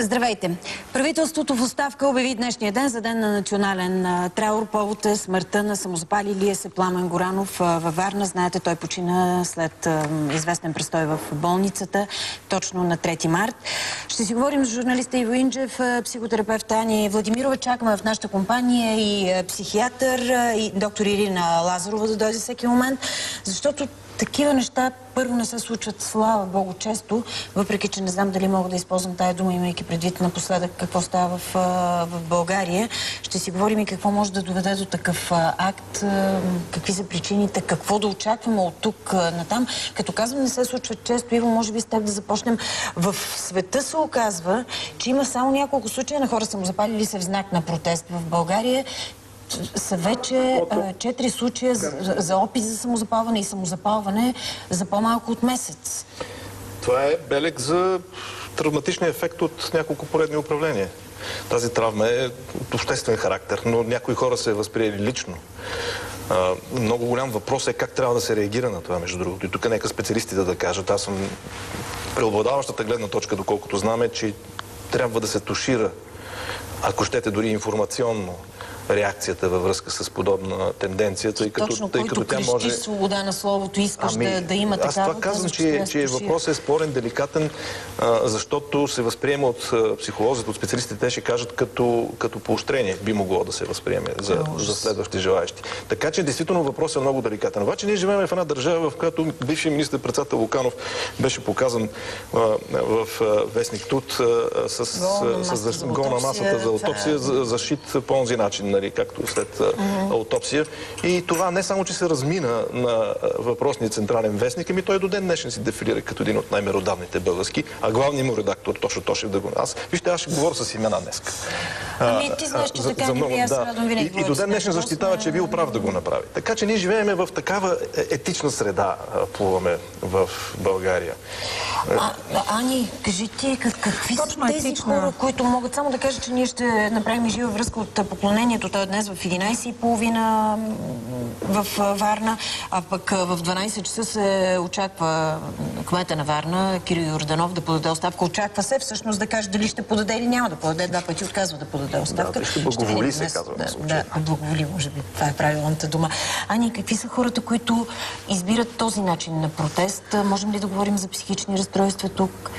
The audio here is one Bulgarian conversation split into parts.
Здравейте! Правителството в оставка обяви днешния ден за ден на национален траур. Повод е смъртта на самозапалилия се Пламен Горанов във Варна. Знаете, той почина след известен престой в болницата, точно на 3 март. Ще си говорим с журналиста Иво Инджев, а, психотерапевт Ани Владимирова. Чакаме в нашата компания и психиатър, и доктор Ирина Лазарова да дойде всеки момент, защото такива неща първо не се случват, слава Богу, често, въпреки че не знам дали мога да използвам тая дума, имайки предвид напоследък какво става в, в България. Ще си говорим и какво може да доведе до такъв акт, какви са причините, какво да очакваме от тук натам. Като казвам, не се случват често, Иво, може би с теб да започнем. В света се оказва, че има само няколко случая на хора самозапалили се в знак на протест в България са вече четири случая за, опит за самозапалване и самозапалване за по-малко от месец. Това е белег за травматичния ефект от няколко поредни управления. Тази травма е от обществен характер, но някои хора се е възприели лично. Много голям въпрос е как трябва да се реагира на това, между другото. И тук нека специалистите да кажат. Аз съм преобладаващата гледна точка, доколкото знаме, че трябва да се тушира, ако щете дори информационно, реакцията във връзка с подобна тенденция, тъй като, Точно, тъй като тя може... свобода на словото, искаш ами, да, да има такава... Аз това казвам, че, че въпросът е спорен, деликатен, а, защото се възприема от психолозите, от специалистите, те ще кажат като, като поощрение би могло да се възприеме за, за следващи желаящи. Така че, действително, въпросът е много деликатен. Обаче ние живеем в една държава, в която бившият министр-председател Луканов беше показан а, в а, вестник Тут с, с, гол на масата за аутопсия, защит по този начин нали, както след аутопсия. И това не само, че се размина на въпросния централен вестник, ами той до ден днешен си дефилира като един от най-меродавните български, а главният му редактор Тошо Тошев да го... Аз, вижте, аз ще говоря с имена днес. Ами ти знаеш, че така много, аз да. радвам винаги. И, и до ден днешен защитава, че е бил прав да го направи. Така че ние живееме в такава е, етична среда, плуваме в България. А, Ани, кажи ти, как, какви Точно са тези етична. хора, които могат само да кажа, че ние ще направим жива връзка от поклонението. Той е днес в 11.30 в Варна, а пък в 12 часа се очаква кмета на Варна, Кирил Йорданов, да подаде оставка. Очаква се всъщност да каже дали ще подаде или няма да подаде. Два пъти отказва да подаде оставка. Да, ще благоволи се, казва да, да, благоволи, може би. Това е правилната дума. Ани, какви са хората, които избират този начин на протест? Можем ли да говорим за психични разстройства тук?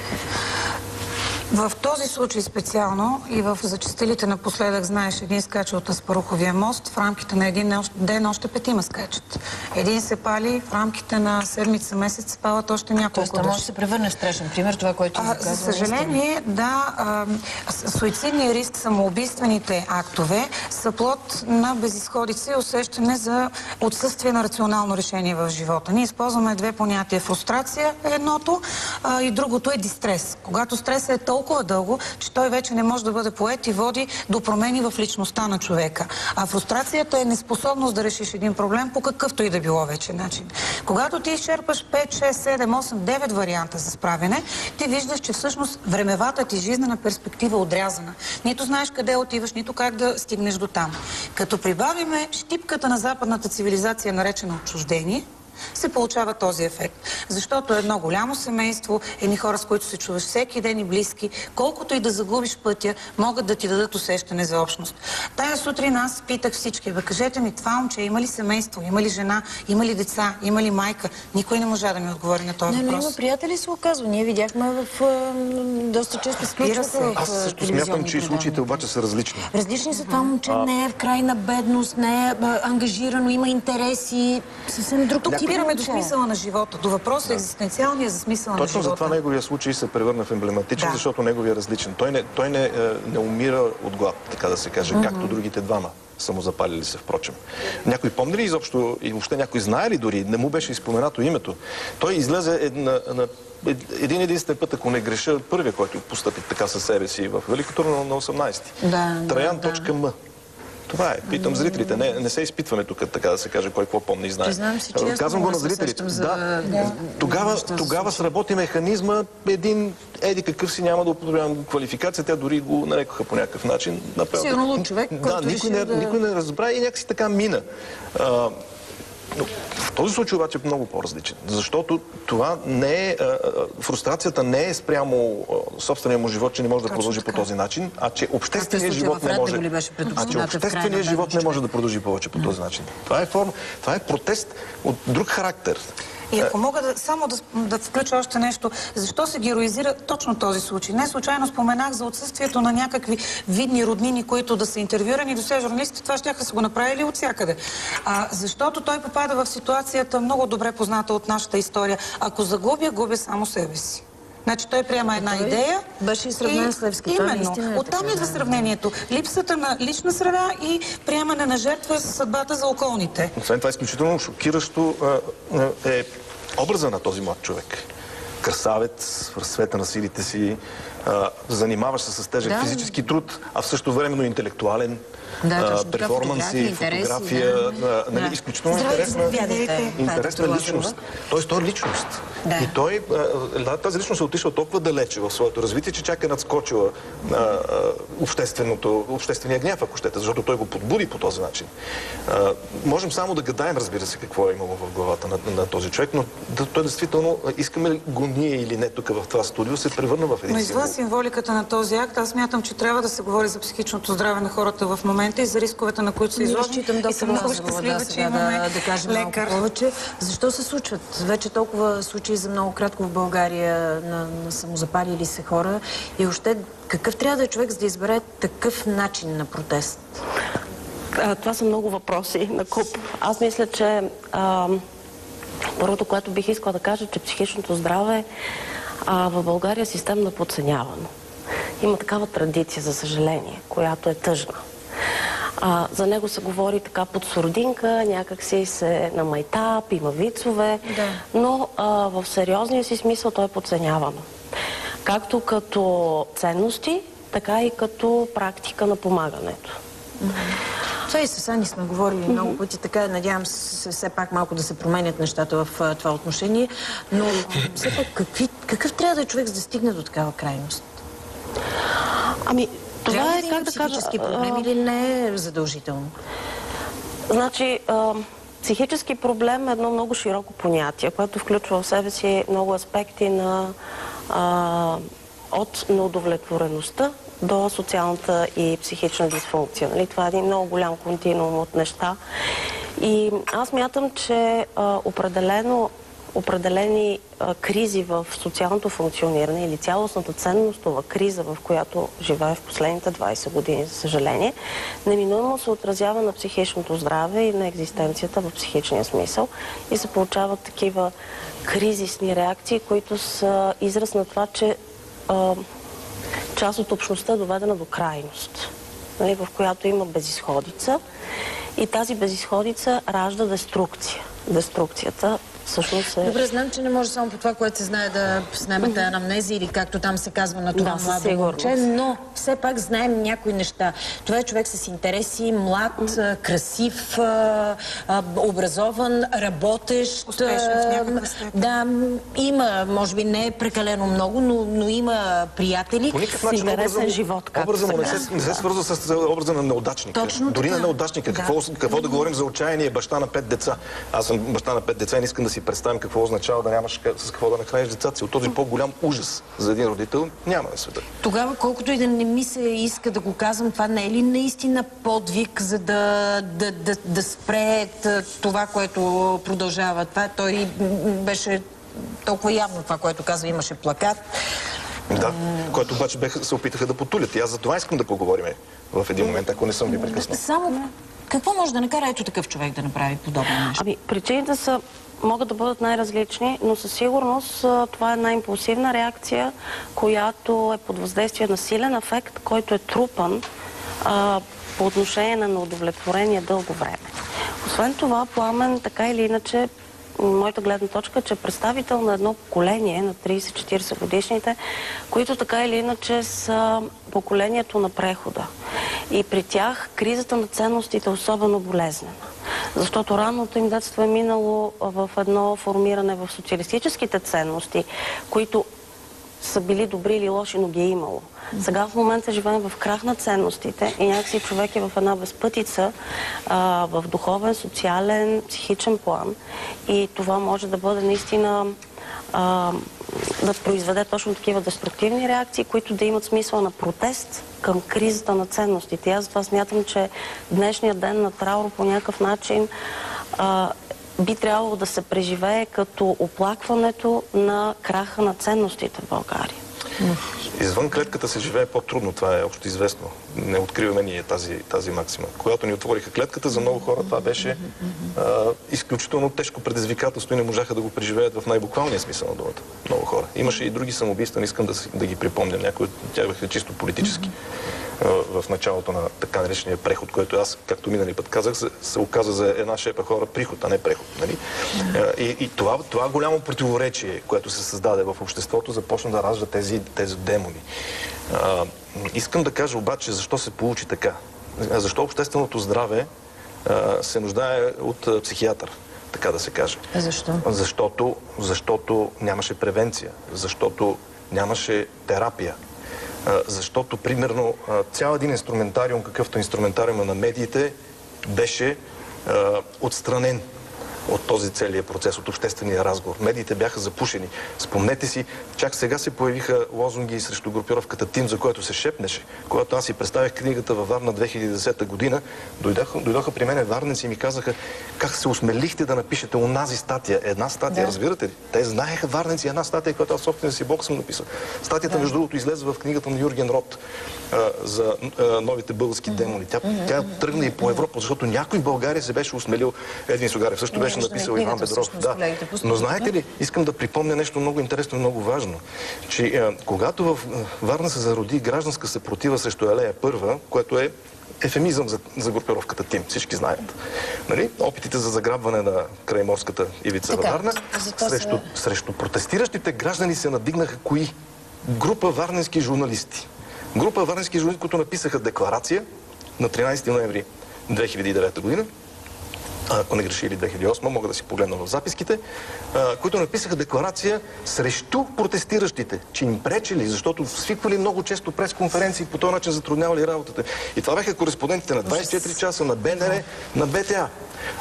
В този случай специално и в зачистилите напоследък, знаеш, един скача от Аспаруховия мост, в рамките на един ден още петима скачат. Един се пали, в рамките на седмица, месец се палят още няколко Тоест, може да се превърне в страшен пример, това, което а, За съжаление, да, а, суицидния риск, самоубийствените актове са плод на безисходица и усещане за отсъствие на рационално решение в живота. Ние използваме две понятия. Фрустрация е едното а, и другото е дистрес. Когато стресът е толкова толкова дълго, че той вече не може да бъде поет и води до промени в личността на човека. А фрустрацията е неспособност да решиш един проблем по какъвто и да било вече начин. Когато ти изчерпаш 5, 6, 7, 8, 9 варианта за справяне, ти виждаш, че всъщност времевата ти жизнена перспектива е отрязана. Нито знаеш къде отиваш, нито как да стигнеш до там. Като прибавиме щипката на западната цивилизация, наречена отчуждение, се получава този ефект. Защото едно голямо семейство, едни хора, с които се чуваш всеки ден и близки, колкото и да загубиш пътя, могат да ти дадат усещане за общност. Тая сутрин аз питах всички, бе, кажете ми, това момче има ли семейство, има ли жена, има ли деца, има ли майка? Никой не можа да ми отговори на този не, въпрос. Не, но приятели се оказва. Ние видяхме в доста често случваха Аз също смятам, че и случаите обаче са различни. Различни са това момче, не е в крайна бедност, не е ангажирано, има интереси, съвсем друг тип опираме до смисъла на живота, до въпроса да. екзистенциалния за смисъла Точно на живота. Точно затова неговия случай се превърна в емблематичен, да. защото неговия е различен. Той не, той не, е, не умира от глад, така да се каже, mm -hmm. както другите двама самозапалили се, впрочем. Някой помни ли изобщо, и въобще някой знае ли дори, не му беше изпоменато името. Той излезе на, на един единствен път, ако не греша, първия, който постъпи така със себе си в Великото на 18-ти. Да, Траян.м. Да. Това е. Питам зрителите. Не, не се изпитваме тук, така да се каже, кой какво помни и знае. си, че Казвам го на зрителите. За... Да. да. Тогава, тогава сработи механизма, един еди какъв си няма да употребявам квалификация, те дори го нарекоха по някакъв начин. Сигурно човек, да, никой не, да... никой не разбра и някакси така мина. А, Но в този случай обаче е много по-различен, защото това не е, фрустрацията не е спрямо собствения му живот, че не може да продължи по този начин, а че общественият живот не може. А че общественият живот не може да продължи повече по този начин. Това е форма, това е протест от друг характер. И ако мога да, само да, да включа още нещо, защо се героизира точно този случай? Не случайно споменах за отсъствието на някакви видни роднини, които да са интервюрани. До сега журналистите това ще са го направили от всякъде. А, защото той попада в ситуацията много добре позната от нашата история. Ако загубя, губя само себе си. Значи той приема една той идея. беше и сравнен с Левски. Именно. е Оттам идва сравнението. Липсата на лична среда и приемане на жертва с съдбата за околните. Освен това, изключително шокиращо е образа на този млад човек. Красавец, в разцвета на силите си, а, занимаваш се с тежък Да. физически труд, а в същото времено интелектуален. Да, а, перформанси, фотография, да. нали, Да. изключително интересна, заповядайте. интересна е личност. Тоест, той е личност. Да. И той, а, тази личност е отишла толкова далече в своето развитие, че чак е надскочила а, обществения гняв, ако щете, защото той го подбуди по този начин. А, можем само да гадаем, разбира се, какво е имало в главата на, на този човек, но да, той действително, искаме ли го ние или не тук в това студио, се превърна в един символ. Символиката на този акт, аз смятам, че трябва да се говори за психичното здраве на хората в момента и за рисковете, на които са Ние изложени. И съм много щастлива, да, че сега имаме да, да кажем лекар. малко повече. Защо се случват вече толкова случаи за много кратко в България на, на самозапалили се хора и още какъв трябва да е човек, за да избере такъв начин на протест? А, Това са много въпроси на куп. Аз мисля, че а, първото, което бих искала да кажа, че психичното здраве а, в България е системно подценявано. Има такава традиция, за съжаление, която е тъжна. А, за него се говори така под сурдинка, някак си се на майтап, има вицове, Да. но а, в сериозния си смисъл той е подценяван. Както като ценности, така и като практика на помагането. Това и с Ани сме говорили много пъти, така надявам се все пак малко да се променят нещата в това отношение, но все пак какви, какъв трябва да е човек за да стигне до такава крайност? Ами, това трябва е, да как да кажа... психически а, проблем или не е задължително? Значи, а, психически проблем е едно много широко понятие, което включва в себе си много аспекти на а, от неудовлетвореността до социалната и психична дисфункция. Нали? Това е един много голям континуум от неща. И аз мятам, че а, определено определени а, кризи в социалното функциониране или цялостната ценностова криза, в която живее в последните 20 години, за съжаление, неминуемо се отразява на психичното здраве и на екзистенцията в психичния смисъл и се получават такива кризисни реакции, които са израз на това, че а, част от общността е доведена до крайност, нали, в която има безисходица и тази безисходица ражда деструкция. Деструкцията всъщност е... Добре, знам, че не може само по това, което се знае да снемете анамнези или както там се казва на това Да, младо момче, но все пак знаем някои неща. Това е човек с интереси, млад, красив, образован, работещ. Успешен в някаква степен. Да, има, може би не е прекалено много, но, но има приятели. По никакъв начин интересен образа му, живот, образа му не се се, не се свързва с образа на неудачника. Точно Дори така. на неудачника. Да. Какво, какво да говорим за отчаяние баща на пет деца? Аз съм баща на пет деца и не искам да си представим какво означава да нямаш с какво да нахраниш децата си. От този по-голям ужас за един родител няма на света. Тогава, колкото и да не ми се иска да го казвам, това не е ли наистина подвиг, за да, да, да, да спре това, което продължава? Това той беше толкова явно това, което казва. Имаше плакат. Да, който обаче беха, се опитаха да потулят. И аз за това искам да поговорим в един момент, ако не съм ви прекъснал. Само какво може да накара ето такъв човек да направи подобно нещо? Ами, причините са, могат да бъдат най-различни, но със сигурност това е една импулсивна реакция, която е под въздействие на силен ефект, който е трупан а, по отношение на неудовлетворение дълго време. Освен това, Пламен така или иначе моята гледна точка е, че е представител на едно поколение на 30-40 годишните, които така или иначе са поколението на прехода. И при тях кризата на ценностите е особено болезнена. Защото ранното им детство е минало в едно формиране в социалистическите ценности, които са били добри или лоши, но ги е имало. Сега в момента живеем в крах на ценностите и някакси човек е в една безпътица а, в духовен, социален, психичен план. И това може да бъде наистина а, да произведе точно такива деструктивни реакции, които да имат смисъл на протест към кризата на ценностите. И аз затова смятам, че днешният ден на траур по някакъв начин а, би трябвало да се преживее като оплакването на краха на ценностите в България. Извън клетката се живее по-трудно, това е общо известно. Не откриваме ние тази, тази максима. Когато ни отвориха клетката, за много хора това беше а, изключително тежко предизвикателство и не можаха да го преживеят в най-буквалния смисъл на думата. Много хора. Имаше и други самоубийства, не искам да, да ги припомням. Някои от тях бяха чисто политически в началото на така наречения преход, който аз, както минали път казах, се оказа за една шепа хора приход, а не преход. Нали? И, и това, това голямо противоречие, което се създаде в обществото, започна да ражда тези, тези демони. А, искам да кажа обаче защо се получи така. Защо общественото здраве а, се нуждае от а, психиатър така да се каже. Защо? Защото, защото нямаше превенция, защото нямаше терапия, защото, примерно, цял един инструментариум, какъвто инструментариума на медиите, беше отстранен от този целият процес, от обществения разговор. Медиите бяха запушени. Спомнете си, чак сега се появиха лозунги срещу групировката Тим, за което се шепнеше. Когато аз си представях книгата във Варна 2010 година, дойдоха, дойдоха при мен варници и ми казаха как се усмелихте да напишете онази статия. Една статия, да. разбирате ли? Те знаеха варници една статия, която аз собствения си бог съм написал. Статията, да. между другото, излезе в книгата на Юрген Рот а, за а, новите български демони. Тя, тя тръгна и по Европа, защото някой в България се беше усмелил. Един Сугарев също беше написал Иван Бедров. Да. Но знаете ли, искам да припомня нещо много интересно и много важно, че а, когато в Варна се зароди гражданска съпротива срещу Елея Първа, което е ефемизъм за, за групировката Тим, всички знаят. Нали? Опитите за заграбване на крайморската ивица във Варна. Срещу, се... срещу протестиращите граждани се надигнаха кои? Група варненски журналисти. Група варненски журналисти, които написаха декларация на 13 ноември 2009 година, ако не греши или 2008, мога да си погледна в записките, които написаха декларация срещу протестиращите, че им пречели, защото свиквали много често пресконференции по този начин затруднявали работата. И това бяха кореспондентите на 24 часа, на БНР, на БТА.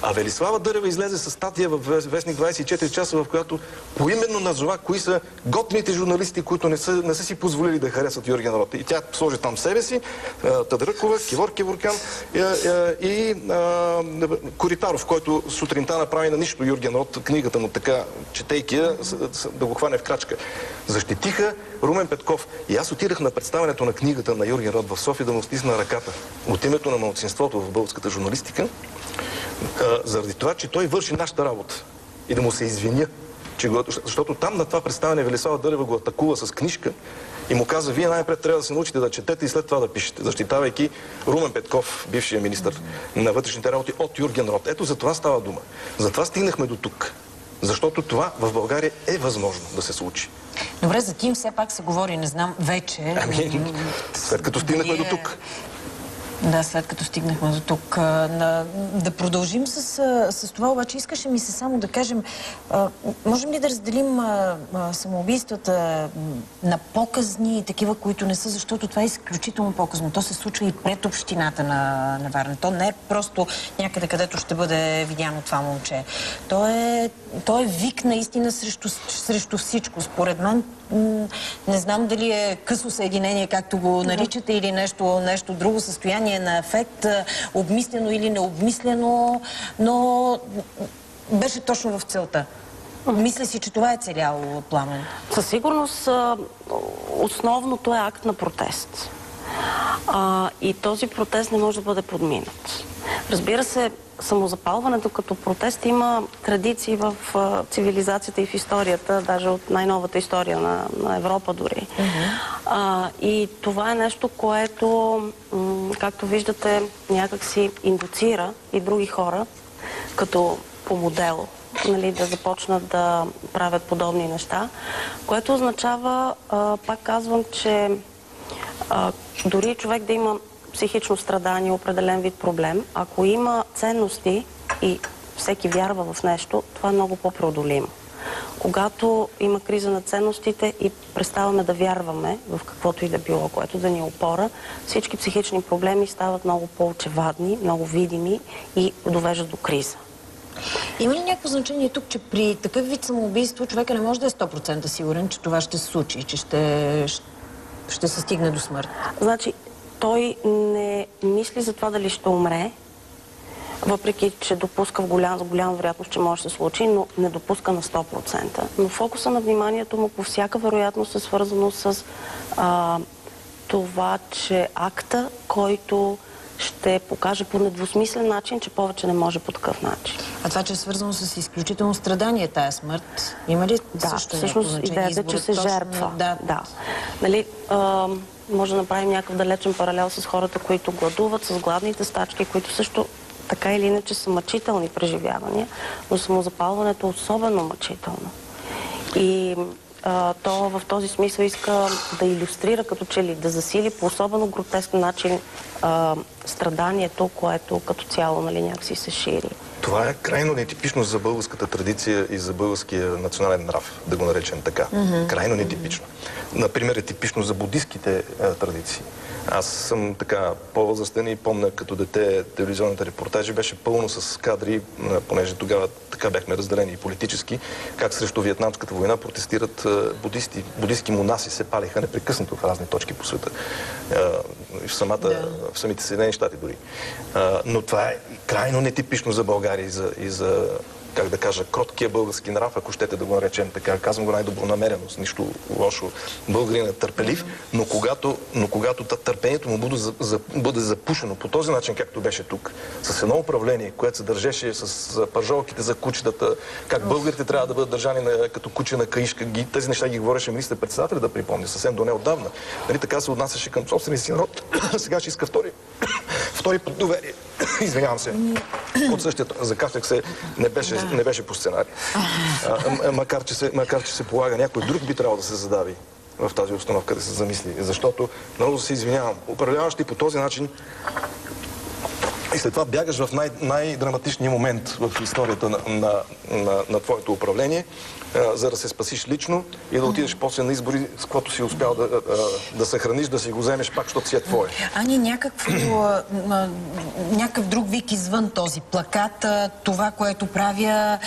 А Велислава Дърева излезе с статия в вестник 24 часа, в която поименно назова кои са готните журналисти, които не са, не са си позволили да харесат Юрген Рот. И тя сложи там себе си, Тадръкова, Кивор Киворкян и, и а, Коритаров, който сутринта направи на нищо Юрген Рот, книгата му така, четейки я, да го хване в крачка. Защитиха Румен Петков. И аз отидах на представянето на книгата на Юрген Рот в София да му стисна ръката от името на малцинството в българската журналистика заради това, че той върши нашата работа и да му се извиня. Че го, защото там на това представяне Велислава Дърева го атакува с книжка и му каза, вие най-пред трябва да се научите да четете и след това да пишете, защитавайки Румен Петков, бившия министр на вътрешните работи от Юрген Рот. Ето за това става дума. Затова стигнахме до тук. Защото това в България е възможно да се случи. Добре, за Тим все пак се говори, не знам, вече. Ами, след като стигнахме до тук. Да, след като стигнахме до тук. Да продължим с, това, обаче искаше ми се само да кажем, можем ли да разделим самоубийствата на показни и такива, които не са, защото това е изключително показно. То се случва и пред общината на, на Варна. То не е просто някъде, където ще бъде видяно това момче. То е, е вик наистина срещу всичко. Според мен не знам дали е късо съединение, както го наричате, или нещо, нещо друго състояние на ефект, обмислено или необмислено, но беше точно в целта. Мисля си, че това е целяло пламен. Със сигурност основното е акт на протест. А, и този протест не може да бъде подминат. Разбира се, самозапалването като протест има традиции в цивилизацията и в историята, даже от най-новата история на, на Европа дори. Uh-huh. А, и това е нещо, което, както виждате, някак си индуцира и други хора, като по модел, нали, да започнат да правят подобни неща, което означава, а, пак казвам, че а, дори човек да има психично страдание, определен вид проблем, ако има ценности и всеки вярва в нещо, това е много по-преодолимо. Когато има криза на ценностите и преставаме да вярваме в каквото и да било, което да ни е опора, всички психични проблеми стават много по-очевадни, много видими и довеждат до криза. Има ли някакво значение тук, че при такъв вид самоубийство човека не може да е 100% сигурен, че това ще се случи, че ще, ще се стигне до смърт? Значи, той не мисли за това дали ще умре, въпреки че допуска в голям, с голяма вероятност, че може да се случи, но не допуска на 100%. Но фокуса на вниманието му по всяка вероятност е свързано с а, това, че акта, който ще покаже по недвусмислен начин, че повече не може по такъв начин. А това, че е свързано с изключително страдание, тая смърт, има ли Да, също всъщност идеята е, че се жертва. Да. да. Нали, а, може да направим някакъв далечен паралел с хората, които гладуват, с гладните стачки, които също така или иначе са мъчителни преживявания, но самозапалването е особено мъчително. И а, то в този смисъл иска да иллюстрира, като че ли да засили по особено гротесен начин а, страданието, което като цяло нали, някакси се шири. Това е крайно нетипично за българската традиция и за българския национален нрав, да го наречем така. Крайно нетипично. Например, е типично за буддистските е, традиции. Аз съм така по-възрастен и помня като дете телевизионните репортажи беше пълно с кадри, е, понеже тогава така бяхме разделени и политически, как срещу Виетнамската война протестират е, будисти. Будистки монаси се палиха непрекъснато в разни точки по света. В, самата, в самите Съединени щати дори. А, но това е крайно нетипично за България и за, и за как да кажа, кроткия български нрав, ако щете да го наречем така. Казвам го най-добронамерено, с нищо лошо. Българин е търпелив, но когато, но когато търпението му бъде, за, за, бъде запушено по този начин, както беше тук, с едно управление, което се държеше с пържолките за кучетата, как българите трябва да бъдат държани на, като куче на каишка, ги, тези неща ги говореше министър-председателя да припомня, съвсем до неотдавна. Нали, така се отнасяше към собствения си народ. Сега ще иска втори, втори под доверие. Извинявам се. От същото. Закафях се. Не беше, не беше по сценарий. А, макар, че се, макар, че се полага някой друг би трябвало да се задави в тази установка да се замисли. Защото, много се извинявам, управляващи по този начин и след това бягаш в най- най-драматичния момент в историята на, на, на, на твоето управление, а, за да се спасиш лично и да отидеш после на избори, с което си успял да, а, да съхраниш, да си го вземеш пак, защото си е твое. Ани, някакъв друг вик извън този плакат, това, което правя,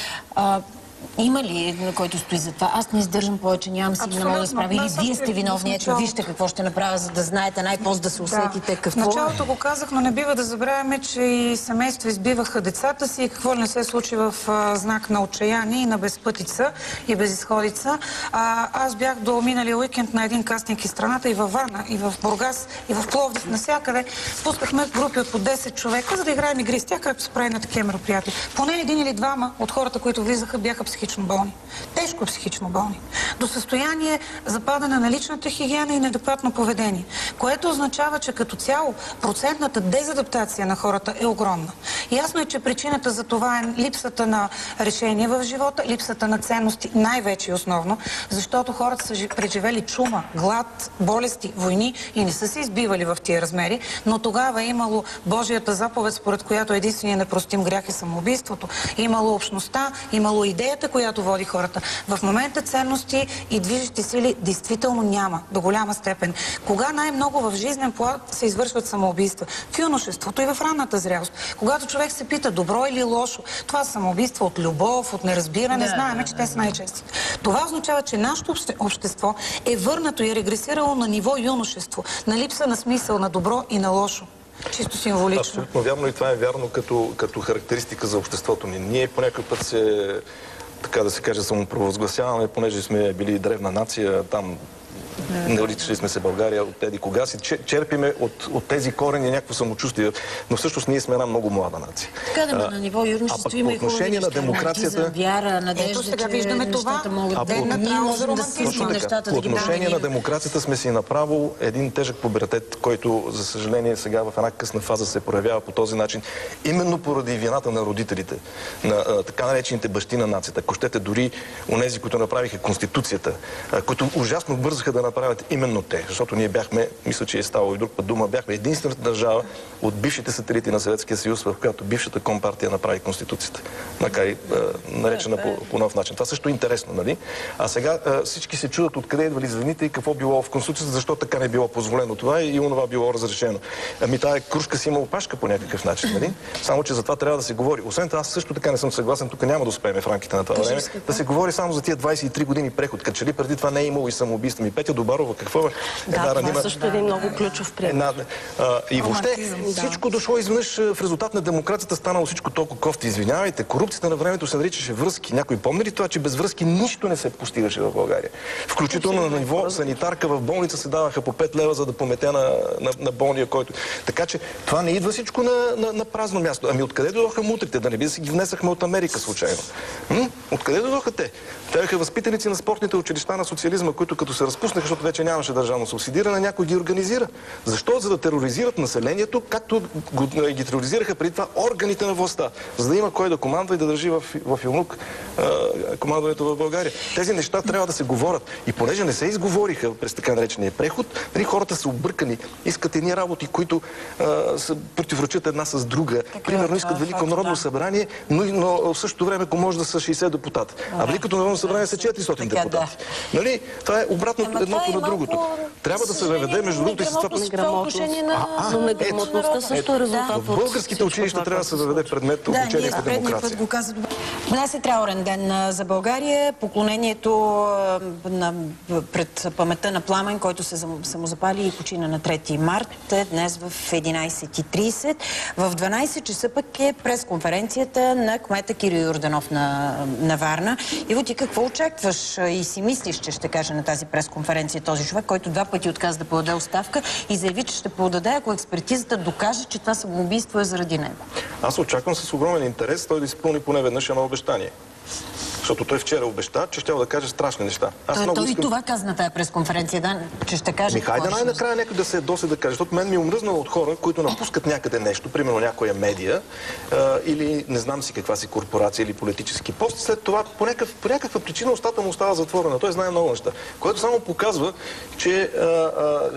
има ли, на който стои за това? Аз не издържам повече, нямам сили, не мога да справя. Или вие сте виновни, в ето вижте какво ще направя, за да знаете най-после да се усетите В какво... началото го казах, но не бива да забравяме, че и семейства избиваха децата си и какво не се случи в а, знак на отчаяние и на безпътица и безисходица. А, аз бях до миналия уикенд на един кастинг из страната и във Варна, и в Бургас, и в Пловдив, навсякъде. Пускахме групи от по 10 човека, за да играем игри с тях, както се прави на такива мероприятия. Поне един или двама от хората, които влизаха, бяха психично болни. Тежко психично болни. До състояние западане на личната хигиена и неадекватно поведение, което означава, че като цяло процентната дезадаптация на хората е огромна. Ясно е, че причината за това е липсата на решение в живота, липсата на ценности, най-вече и основно, защото хората са жи- преживели чума, глад, болести, войни и не са се избивали в тия размери, но тогава е имало Божията заповед, според която единственият непростим грях е самоубийството. Имало общността, имало идеята, която води хората. В момента ценности и движещи сили действително няма до голяма степен. Кога най-много в жизнен план се извършват самоубийства? В юношеството и в ранната зрялост. Когато човек се пита добро или лошо, това са самоубийства от любов, от неразбиране, Да, знаеме, да, че те са най-чести. Това означава, че нашето обще- общество е върнато и регресирало на ниво юношество, на липса на смисъл на добро и на лошо. Чисто символично. Абсолютно вярно и това е вярно като, като характеристика за обществото ни. Ние по някакъв път се, така да се каже, самопровъзгласяваме, понеже сме били древна нация, там наричали сме се България от теди кога си, че- черпиме от, от тези корени някакво самочувствие, но всъщност ние сме една много млада нация. Така да, ме, А, на ниво пък има и отношение на демокрацията- вяра, надежда, Ето сега че виждаме това. могат А да... по- Ние можем на да романтизма. нещата, По да ги отношение на демокрацията сме си направил един тежък побратет, който, за съжаление, сега в една късна фаза се проявява по този начин, именно поради вината на родителите, на така наречените бащи на нацията. Ако щете, дори онези, които направиха Конституцията, които ужасно бързаха да направят правят именно те, защото ние бяхме, мисля, че е ставало и друг път дума, бяхме единствената държава от бившите сателити на Съветския съюз, в която бившата компартия направи Конституцията, макар и е, наречена по, по нов начин. Това също е интересно, нали? А сега е, всички се чудят откъде идвали звените и какво било в Конституцията, защо така не било позволено това и онова било разрешено. Ами тая кружка си има опашка по някакъв начин, нали? Само, че за това трябва да се говори. Освен това, аз също така не съм съгласен, тук няма да успеем в рамките на това време, да се говори само за тия 23 години преход. Като че ли преди това не е имало и самоубийство. Ми Петя Добарова, какво е? Да, това е също един много ключов пример. Една, а, и въобще всичко дошло изведнъж в резултат на демокрацията станало всичко толкова кофти. Извинявайте, корупцията на времето се наричаше връзки. Някой помни ли това, че без връзки нищо не се постигаше в България? Включително на ниво санитарка в болница се даваха по 5 лева, за да помете на, на, на болния, който... Така че това не идва всичко на, на, на празно място. Ами откъде дойдоха мутрите? Да не би да си ги внесахме от Америка случайно? М? Откъде дойдоха те? Те бяха възпитаници на спортните училища на социализма, които като се разпуснаха, защото вече нямаше държавно субсидиране, някой ги организира. Защо? За да тероризират населението, както го, ги тероризираха преди това органите на властта, за да има кой да командва и да държи в, в Юнук командването в България. Тези неща трябва да се говорят. И понеже не се изговориха през така наречения преход, нали, хората са объркани, искат едни работи, които а, са, противоречат една с друга. Примерно искат Велико народно събрание, но, но в същото време, ако може да са 60 депутата. А Великото народно събрание са 400 депутати. Нали? Това е обратно едното на другото. Трябва да се въведе, между другото, и с това Но неграмотността също е резултат в българските училища трябва да се въведе предмет обучение по демокрация. Днес е траурен ден за България. Поклонението пред паметта на Пламен, който се самозапали и почина на 3 март, е днес в 11.30. В 12 часа пък е пресконференцията на кмета Киро Йорданов на, на Варна. Иво, ти какво очакваш и си мислиш, че ще каже на тази пресконференция този човек, който два пъти отказа да подаде оставка и заяви, че ще подаде, ако експертизата докаже, че това самоубийство е заради него? Аз очаквам с огромен интерес той да изпълни поне веднъж едно обещание. Защото той вчера обеща, че ще да каже страшни неща. Аз той, той искам... и това каза на тази пресконференция, да, че ще каже. Ми, хайде най-накрая някой да се е досе да каже, защото мен ми е омръзнало от хора, които напускат някъде нещо, примерно някоя медия а, или не знам си каква си корпорация или политически пост, след това по, някакъв, по някаква причина устата му остава затворена. Той знае много неща, което само показва, че, а, а,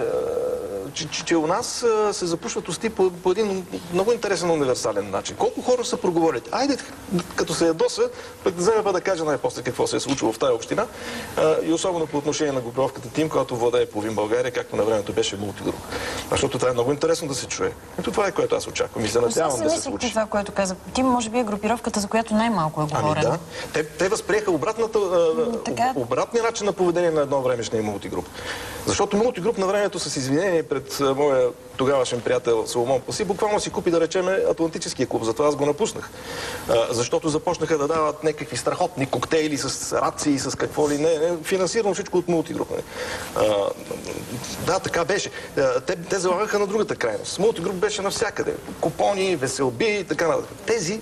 че, че, че у нас се запушват усти по, по един много интересен универсален начин. Колко хора са проговорили? Айде, като се ядоса, пък да вземе да каже най-после какво се е случило в тази община. А, и особено по отношение на групировката Тим, която владее половин България, както на времето беше мултигруп. Защото това е много интересно да се чуе. Ето това е което аз очаквам и се надявам да се случи. Това, което каза Тим, може би е групировката, за която най-малко е говорено. Ами да. Те, те възприеха обратната, така... обратния начин на поведение на едно времешния мултигруп. Защото мултигруп на времето с извинение пред моя тогавашен приятел Соломон Паси, буквално си купи, да речеме, Атлантическия клуб. Затова аз го напуснах. Защото започнаха да дават някакви страхотни коктейли с раци, с какво ли не. финансирам всичко от мултигруп. А, да, така беше. Те, те залагаха на другата крайност. Мултигруп беше навсякъде. Купони, веселби и така нататък. Тези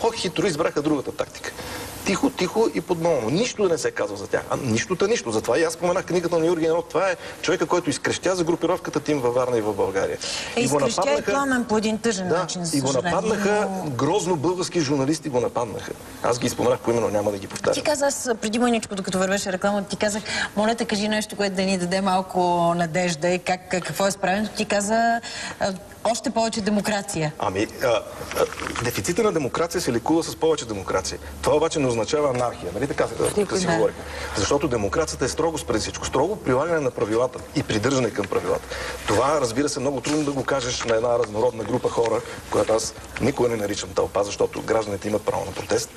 по-хитро избраха другата тактика тихо, тихо и подмолно. Нищо да не се казва за тях. А нищото нищо. Затова и аз споменах книгата на Юрген Рот. Това е човека, който изкрещя за групировката Тим във Варна и в България. Е, и го нападнаха... пламен по един тъжен да, начин. И го нападнаха, но... грозно български журналисти го нападнаха. Аз ги споменах поименно, няма да ги повтарям. Ти каза, аз преди мъничко, докато вървеше реклама, ти казах, моля те кажи нещо, което да ни даде малко надежда и как, какво е справено. Ти каза, още повече демокрация. Ами, а, а, дефицита на демокрация се лекува с повече демокрация. Това обаче не означава анархия, нали така, така си да. говорим. Защото демокрацията е строго спред всичко. Строго прилагане на правилата и придържане към правилата. Това, разбира се, много трудно да го кажеш на една разнородна група хора, която аз никога не наричам тълпа, защото гражданите имат право на протест.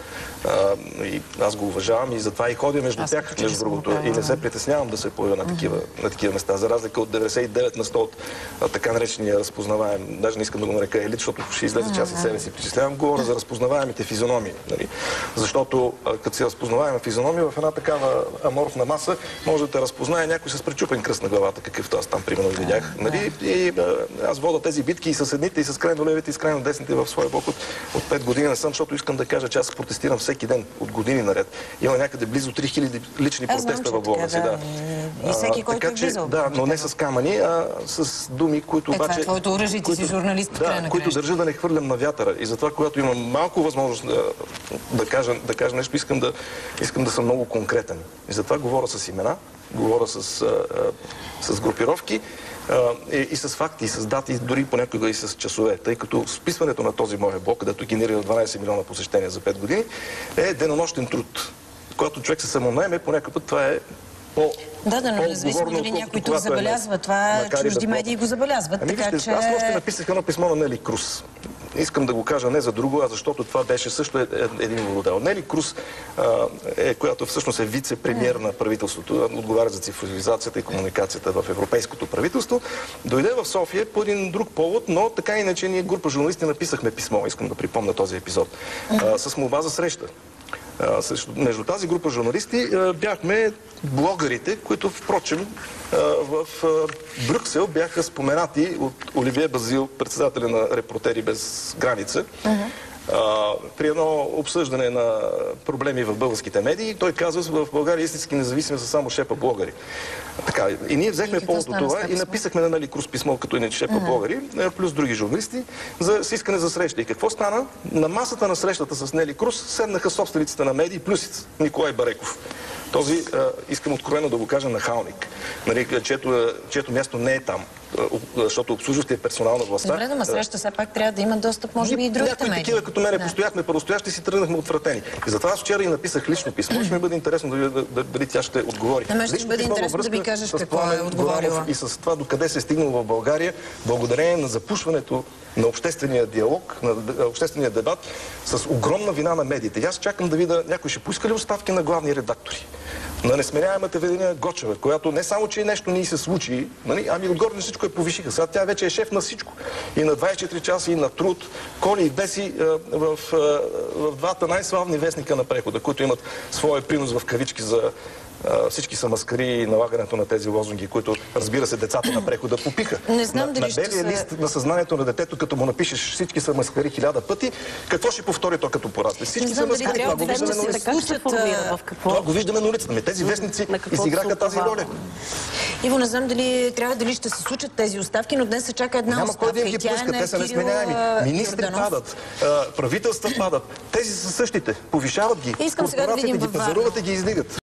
А, и аз го уважавам и затова и ходя между аз тях, между другото. И не се притеснявам да се появя на такива, на такива места, за разлика от 99 на 100 от така наречения разпознаваем разпознаваем, даже не искам да го нарека елит, защото ще излезе част от себе си. Причислявам, говоря за разпознаваемите физиономии. Нали? Защото като си разпознаваем физиономия в една такава аморфна маса, може да те разпознае някой с пречупен кръст на главата, какъвто аз там примерно видях. Нали? И аз вода тези битки и с едните, и с крайно левите, и с крайно десните в своя блок от, от 5 години не съм, защото искам да кажа, че аз протестирам всеки ден от години наред. Има някъде близо 3000 лични протеста в блога си. Да. И всеки, който е влизал. Да, но не с камъни, а с думи, които обаче... Това е твоето оръжие, ти си журналист. Да, които държа да не хвърлям на вятъра. И затова, когато имам малко възможност да, да, кажа, да кажа нещо, искам да, искам да съм много конкретен. И затова говоря с имена, говоря с, а, а, с групировки, и, и с факти, и с дати, дори понякога и с часове, тъй като списването на този моя блог, където генерира 12 милиона посещения за 5 години, е денонощен труд. Когато човек се самонаеме, по някакъв път това е по Да, да, но независимо дали някой тук е забелязва това, чужди безплатно. медии го забелязват, Ами, така вижте, че... Аз още написах едно писмо на Нели Крус. Искам да го кажа не за друго, а защото това беше също е- е- един модел. Нели Крус, а, е, която всъщност е вице-премьер на правителството, отговаря за цифровизацията и комуникацията в европейското правителство, дойде в София по един друг повод, но така иначе ние група журналисти написахме писмо, искам да припомня този епизод, а, с молба за среща. А, Между тази група журналисти бяхме блогърите, които впрочем в Брюксел бяха споменати от Оливие Базил, председателя на Репортери без граница. А, при едно обсъждане на проблеми в българските медии, той казва, в България истински независими са само шепа блогъри. Така, и ние взехме И повод от това и написахме на Нали Крус писмо, като иначе шепа блогъри, е, плюс други журналисти, за, с искане за среща. И какво стана? На масата на срещата с Нели Крус седнаха собствениците на медии, плюс Николай Бареков. Този, а, искам откровено да го кажа, нахалник, нали, чието, чието място не е там, защото обслужващия персонал на властта. Добре, ма среща все пак трябва да има достъп, може би и другите Някои медии. такива като мене Да. постояхме първостоящи си тръгнахме отвратени. И затова аз вчера и написах лично писмо. Ще ми бъде интересно да видя да- да- дали тя ще отговори. На мен ще бъде интересно да връзка кажеш какво е отговорила. И с това докъде се е стигнало в България, благодарение на запушването на обществения диалог, на обществения дебат, с огромна вина на медиите. И аз чакам да видя, някой ще поиска ли оставки на главни редактори. На несменяемата Ведения Гочева, която не само, че нещо ни се случи, нали, ами отгоре на всичко я повишиха. Сега тя вече е шеф на всичко. И на 24 часа, и на труд. Коли и Деси а, в, а, в двата най-славни вестника на прехода, които имат своя принос в кавички за всички са маскари и налагането на тези лозунги, които, разбира се, децата на прехода попиха. Не знам на, дали на ще белия се- лист на съзнанието на детето, като му напишеш всички са маскари хиляда пъти, какво ще повтори то като порасне? Всички Не са знам дали маскари. Това го да виждаме на улицата. В какво? Това го виждаме на улицата. Ами тези вестници изиграха тази роля. Иво, не знам дали трябва дали ще се случат тези оставки, но днес се чака една Няма кой оставка да им ги е пуска. на Те са несменяеми. Министри Йорданов. падат, правителства падат. Тези са същите. Повишават ги. Искам сега да Корпорациите видим ги пазаруват и ги издигат.